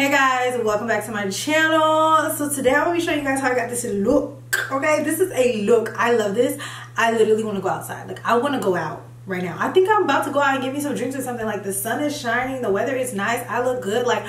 Hey guys, welcome back to my channel. So today I'm gonna be showing you guys how I got this look. Okay, this is a look. I love this. I literally wanna go outside. Like I wanna go out right now. I think I'm about to go out and get me some drinks or something. Like the sun is shining, the weather is nice, I look good. Like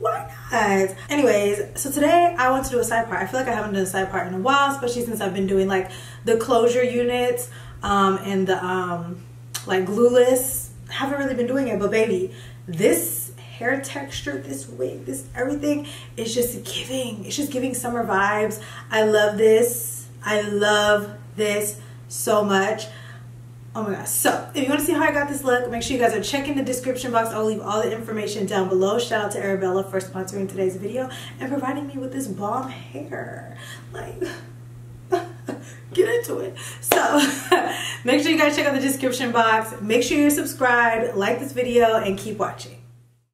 why not? Anyways, so today I want to do a side part. I feel like I haven't done a side part in a while, especially since I've been doing like the closure units um, and the um, like glueless. Haven't really been doing it, but baby, this hair texture, this wig, this everything is just giving. It's just giving summer vibes. I love this. I love this so much. Oh my gosh. So if you want to see how I got this look, make sure you guys are checking the description box. I'll leave all the information down below. Shout out to Arabella for sponsoring today's video and providing me with this bomb hair. Like, get into it. So make sure you guys check out the description box. Make sure you're subscribed, like this video, and keep watching.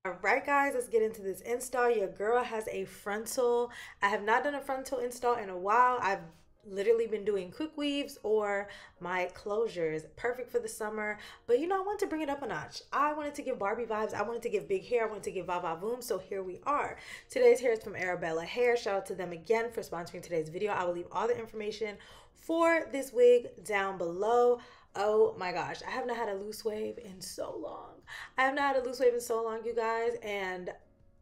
All right, guys, let's get into this install. Your girl has a frontal. I have not done a frontal install in a while. I've literally been doing quick weaves or my closures. Perfect for the summer. But you know i wanted to bring it up a notch. I wanted to give barbie vibes. I wanted to give big hair. I wanted to give va va boom so here we are. Today's hair is from arabella hair. Shout out to them again for sponsoring today's video. I will leave all the information for this wig down below oh my gosh i have not had a loose wave in so long i have not had a loose wave in so long you guys and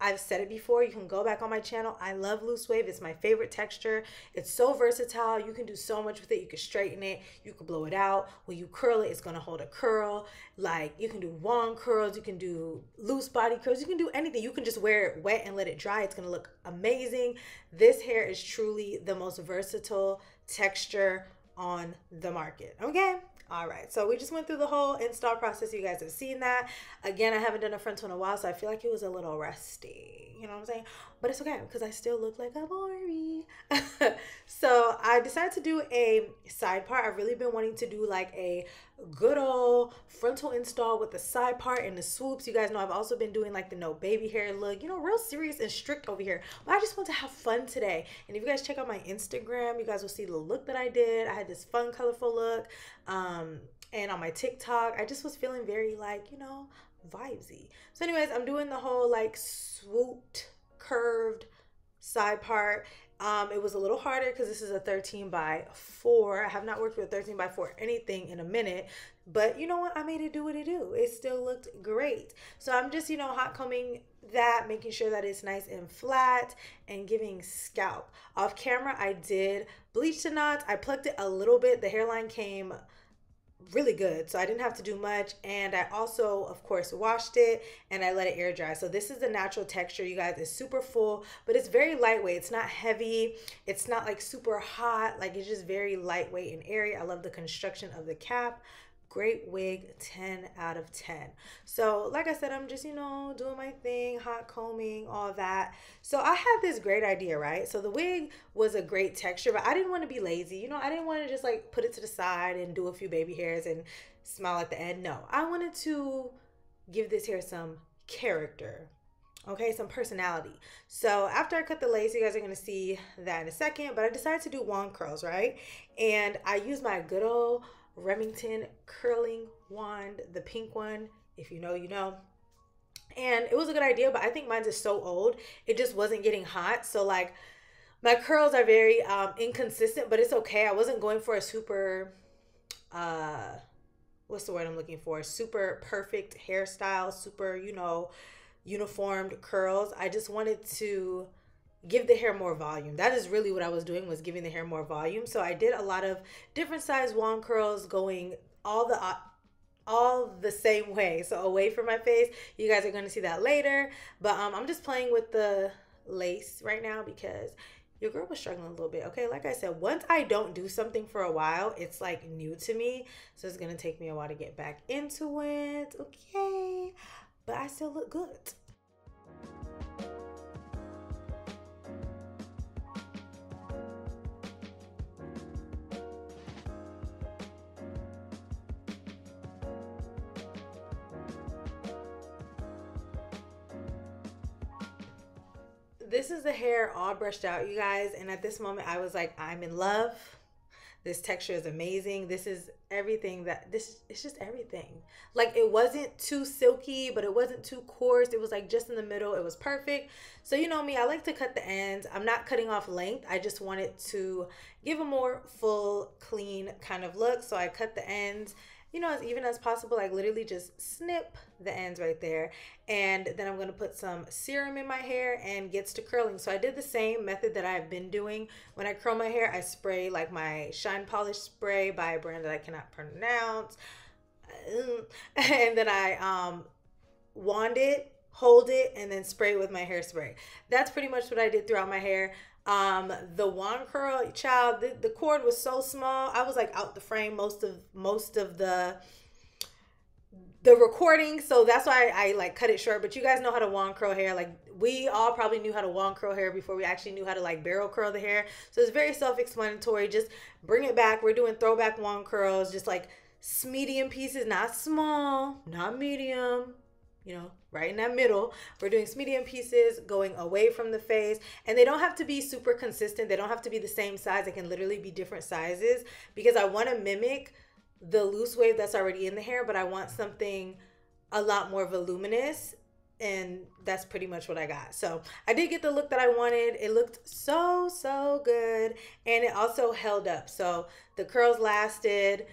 I've said it before. You can go back on my channel. I love loose wave. It's my favorite texture. It's so versatile. You can do so much with it. You can straighten it. You can blow it out. When you curl it, it's going to hold a curl. Like you can do wand curls. You can do loose body curls. You can do anything. You can just wear it wet and let it dry. It's going to look amazing. This hair is truly the most versatile texture on the market. Okay. All right, so we just went through the whole install process. You guys have seen that. Again, I haven't done a frontal in a while, so I feel like it was a little rusty. You know what I'm saying? But it's okay because I still look like a Barbie. so I decided to do a side part. I've really been wanting to do like a good old frontal install with the side part and the swoops. You guys know I've also been doing like the no baby hair look, you know, real serious and strict over here. But I just want to have fun today. And if you guys check out my Instagram, you guys will see the look that I did. I had this fun, colorful look. Um, and on my TikTok, I just was feeling very like, you know, vibesy. So anyways, I'm doing the whole like swooped curved side part. Um, it was a little harder because this is a 13 by 4. I have not worked with 13 by 4 anything in a minute, but you know what? I made it do what it do. It still looked great. So I'm just, you know, hot combing that, making sure that it's nice and flat and giving scalp. Off camera, I did bleach the knots. I plucked it a little bit. The hairline came really good so i didn't have to do much and i also of course washed it and i let it air dry. So this is the natural texture you guys. It's super full but it's very lightweight. It's not heavy. It's not like super hot. Like it's just very lightweight and airy. I love the construction of the cap great wig 10 out of 10 so like i said i'm just you know doing my thing hot combing all that. So i had this great idea right? So the wig was a great texture but i didn't want to be lazy. You know i didn't want to just like put it to the side and do a few baby hairs and smile at the end. No i wanted to give this hair some character okay? Some personality. So after i cut the lace you guys are going to see that in a second but i decided to do wand curls right? And i used my good old Remington curling wand, the pink one. If you know, you know. And it was a good idea, but I think mine's is so old, it just wasn't getting hot. So like my curls are very um, inconsistent, but it's okay. I wasn't going for a super uh what's the word I'm looking for? Super perfect hairstyle, super, you know, uniformed curls. I just wanted to give the hair more volume. That is really what I was doing was giving the hair more volume. So I did a lot of different size wand curls going all the uh, all the same way. So away from my face. You guys are going to see that later. But um, I'm just playing with the lace right now because your girl was struggling a little bit. Okay, like I said, once I don't do something for a while, it's like new to me. So it's going to take me a while to get back into it. Okay, but I still look good. This is the hair all brushed out, you guys. And at this moment, I was like, I'm in love. This texture is amazing. This is everything that this it's just everything. Like it wasn't too silky, but it wasn't too coarse. It was like just in the middle. It was perfect. So you know me, I like to cut the ends. I'm not cutting off length. I just wanted to give a more full, clean kind of look. So I cut the ends you know, as even as possible, like literally just snip the ends right there. And then I'm to put some serum in my hair and gets to curling. So I did the same method that I've been doing. When I curl my hair, I spray like my shine polish spray by a brand that I cannot pronounce. And then I um, wand it, hold it, and then spray with my hairspray. That's pretty much what I did throughout my hair. Um, the wand curl, child, the, the cord was so small. I was like out the frame most of most of the the recording so that's why I, I, like cut it short. But you guys know how to wand curl hair like we all probably knew how to wand curl hair before we actually knew how to like barrel curl the hair. So it's very self-explanatory just bring it back. We're doing throwback wand curls just like medium pieces not small not medium you know, right in that middle. We're doing medium pieces going away from the face. And they don't have to be super consistent. They don't have to be the same size. They can literally be different sizes because I want to mimic the loose wave that's already in the hair, but I want something a lot more voluminous. And that's pretty much what I got. So I did get the look that I wanted. It looked so, so good. And it also held up. So the curls lasted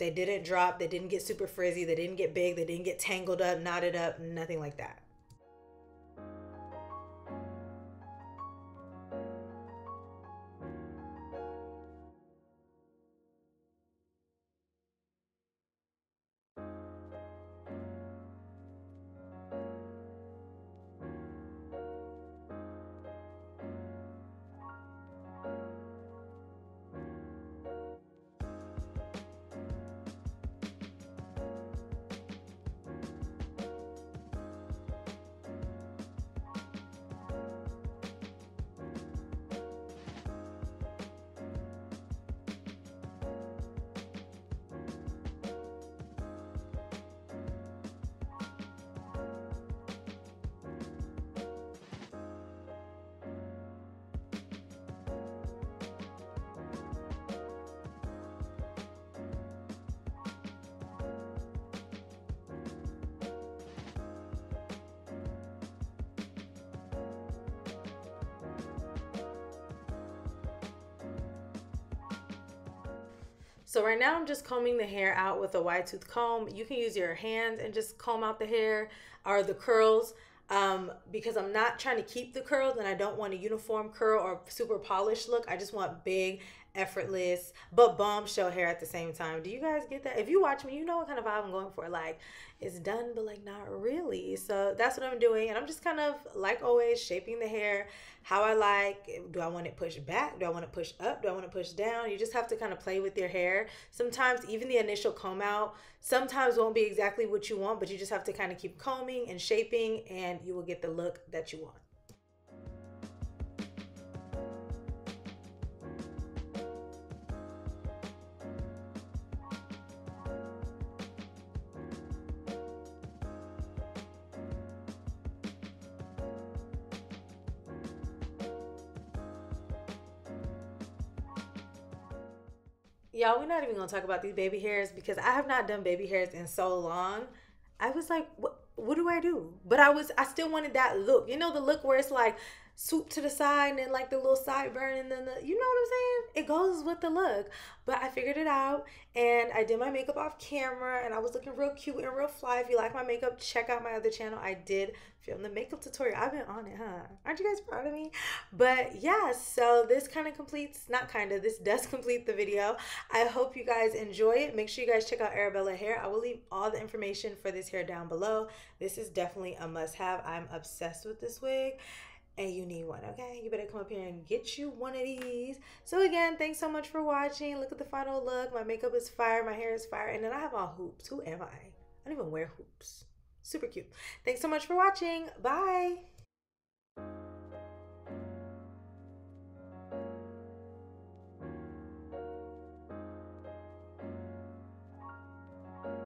they didn't drop, they didn't get super frizzy, they didn't get big, they didn't get tangled up, knotted up, nothing like that. So right now I'm just combing the hair out with a wide tooth comb. You can use your hands and just comb out the hair or the curls um, because I'm not trying to keep the curls and I don't want a uniform curl or super polished look. I just want big effortless, but bombshell hair at the same time. Do you guys get that? If you watch me, you know what kind of vibe I'm going for. Like, it's done, but like not really. So that's what I'm doing. And I'm just kind of, like always, shaping the hair how I like. Do I want it pushed back? Do I want to push up? Do I want to push down? You just have to kind of play with your hair. Sometimes even the initial comb out sometimes won't be exactly what you want, but you just have to kind of keep combing and shaping and you will get the look that you want. Y'all we're not even gonna talk about these baby hairs because i have not done baby hairs in so long. I was like what what do i do? But i was i still wanted that look. You know the look where it's like swoop to the side and then like the little sideburn and then the you know what I'm saying? It goes with the look. But I figured it out and I did my makeup off camera and I was looking real cute and real fly. If you like my makeup, check out my other channel. I did film the makeup tutorial. I've been on it, huh? Aren't you guys proud of me? But yeah, so this kind of completes, not kind of, this does complete the video. I hope you guys enjoy it. Make sure you guys check out Arabella Hair. I will leave all the information for this hair down below. This is definitely a must have. I'm obsessed with this wig and you need one, okay? You better come up here and get you one of these. So again, thanks so much for watching. Look at the final look. My makeup is fire. My hair is fire. And then I have all hoops. Who am I? I don't even wear hoops. Super cute. Thanks so much for watching. Bye.